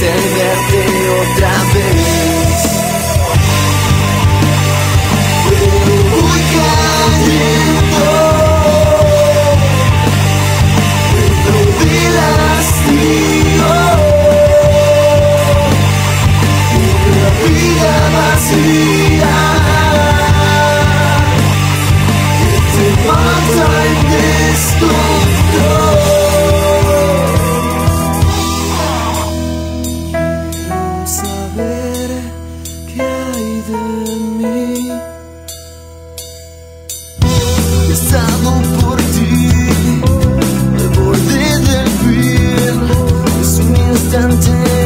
Send that de mí. Estado por ti, al borde del fin, es un instante.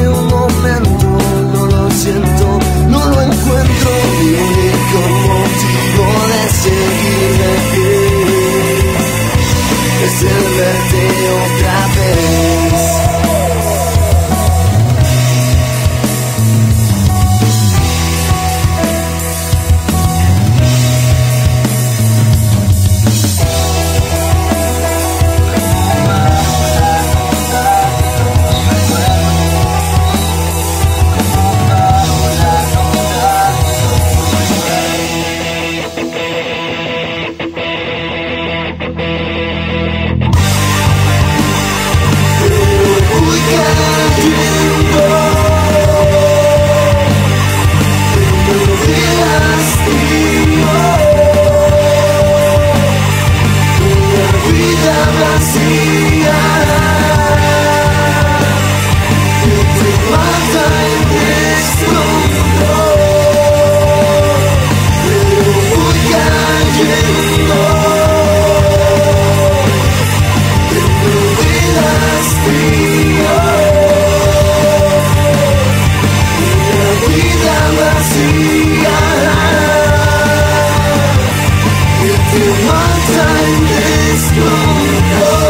Música time is gone.